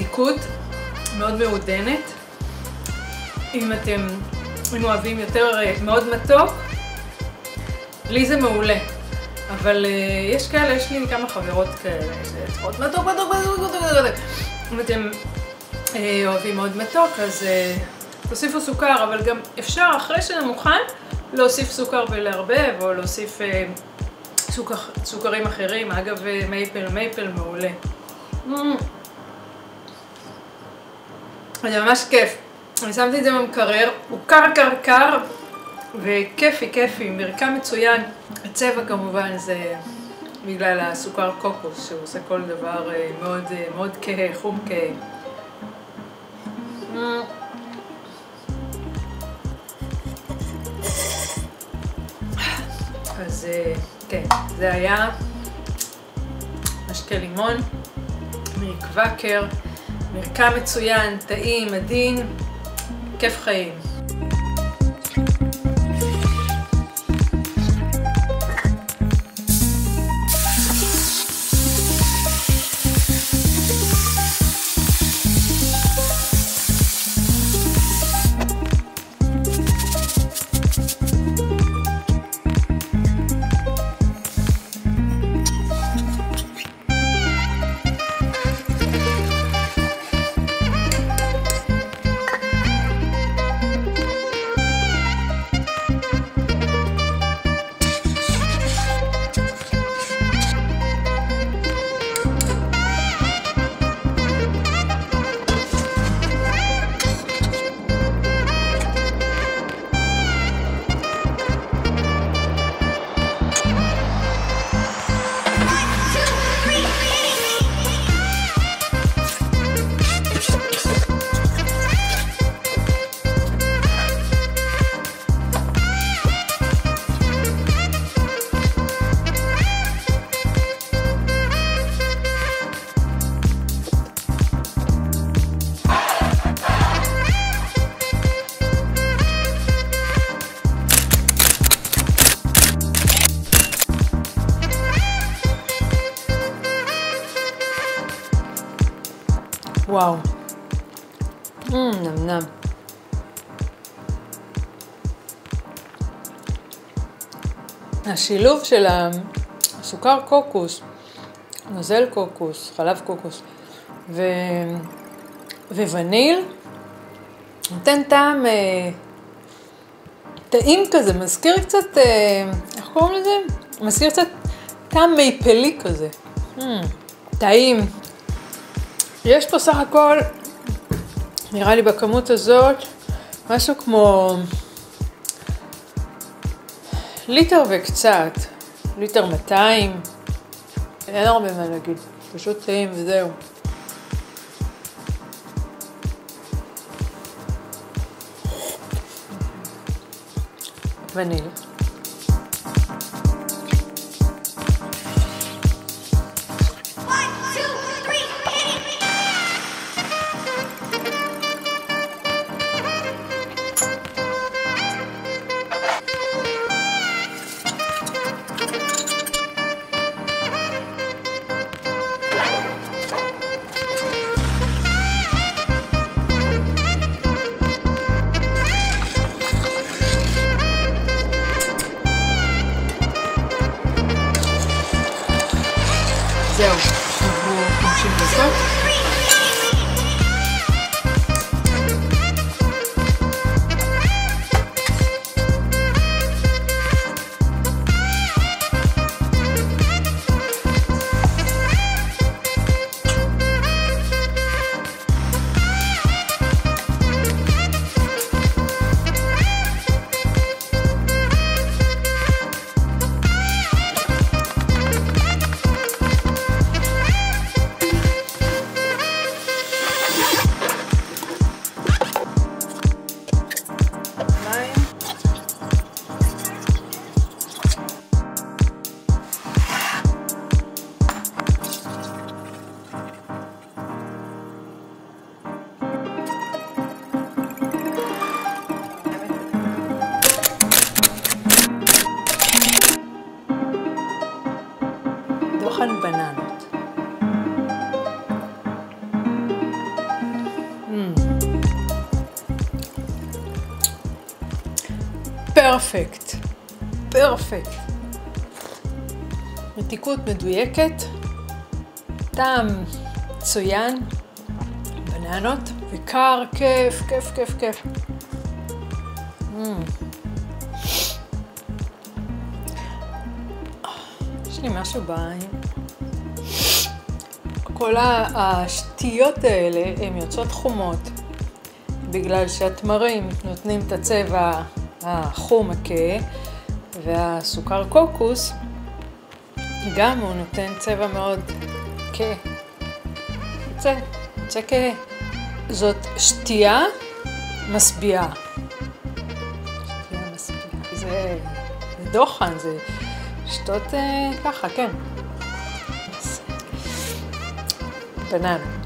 מתיקות מאוד מעודנת. אם אתם, אם אוהבים יותר אה, מאוד מתוק, לי זה מעולה. אבל אה, יש כאלה, יש לי כמה חברות כאלה שצריכות מתוק, מתוק, מתוק, מתוק, מתוק. אם אתם אה, אוהבים מאוד מתוק, אז תוסיפו סוכר, אבל גם אפשר, אחרי שזה מוכן, להוסיף סוכר ולערבב, או להוסיף סוכר, סוכרים אחרים. אגב, מייפל, מייפל מעולה. Mm. זה ממש כיף. אני שמתי את זה במקרר, הוא קר קר קר וכיפי כיפי, מרקם מצוין. הצבע כמובן זה בגלל הסוכר קוקוס, שהוא עושה כל דבר אה, מאוד, אה, מאוד כהה, חום כהה. אז אה, כן, זה היה משקה לימון מקוואקר, מרקם מצוין, טעים, עדין, כיף חיים. וואו. Mm, נמנם. השילוב של הסוכר קוקוס, נוזל קוקוס, חלב קוקוס ו... ווניל, נותן טעם אה, טעים כזה, מזכיר קצת, אה, איך קוראים לזה? מזכיר קצת טעם מייפלי כזה. Mm, טעים. יש פה סך הכל, נראה לי בכמות הזאת, משהו כמו ליטר וקצת, ליטר 200, אין הרבה מה להגיד, פשוט טעים וזהו. וניל. פרפקט. פרפקט. מתיקות מדויקת, טעם מצוין, בננות, וקר, כיף, כיף, כיף, כיף. Mm. יש לי משהו בעין. כל השתיות האלה הן יוצאות חומות, בגלל שהתמרים נותנים את הצבע החום הכהה, והסוכר קוקוס גם הוא נותן צבע מאוד כהה. יוצא, יוצא כהה. זאת שתייה משביעה. שתייה משביעה. זה, דוחן, זה שתות אה, ככה, כן. בננות.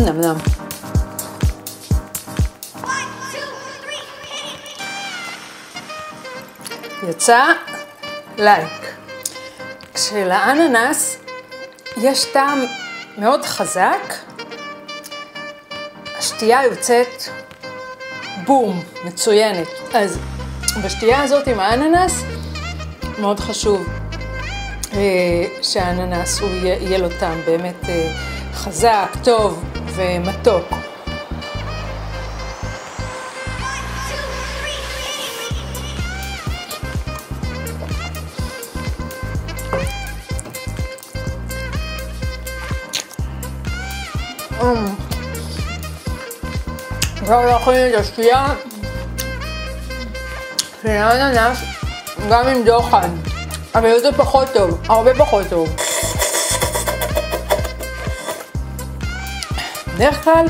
Hit it. יצא לייק. כשלאננס יש טעם מאוד חזק, השתייה יוצאת בום, מצוינת. אז בשתייה הזאת עם האננס, מאוד חשוב אה, שהאננס הוא יהיה לו טעם באמת אה, חזק, טוב ומתוק. It. אפשר להכין את השתייה של האננס גם עם דוחן, אבל זה פחות טוב, הרבה פחות טוב. בדרך כלל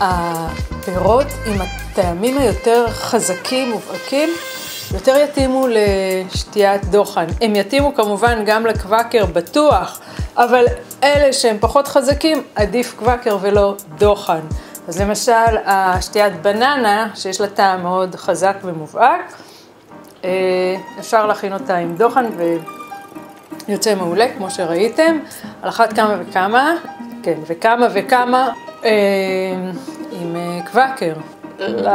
הפירות עם הטעמים היותר חזקים מובהקים יותר יתאימו לשתיית דוחן. הם יתאימו כמובן גם לקוואקר בטוח, אבל אלה שהם פחות חזקים, עדיף קוואקר ולא דוחן. אז למשל, השתיית בננה, שיש לה טעם מאוד חזק ומובהק, אה, אפשר להכין אותה עם דוחן ויוצא מעולה, כמו שראיתם. על אחת כמה וכמה, כן, וכמה וכמה אה, עם אה, קוואקר. ל-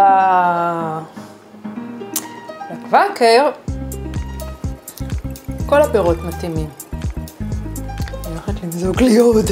לקוואקר, כל הפירות מתאימים. אני הולכת למזוג לי עוד.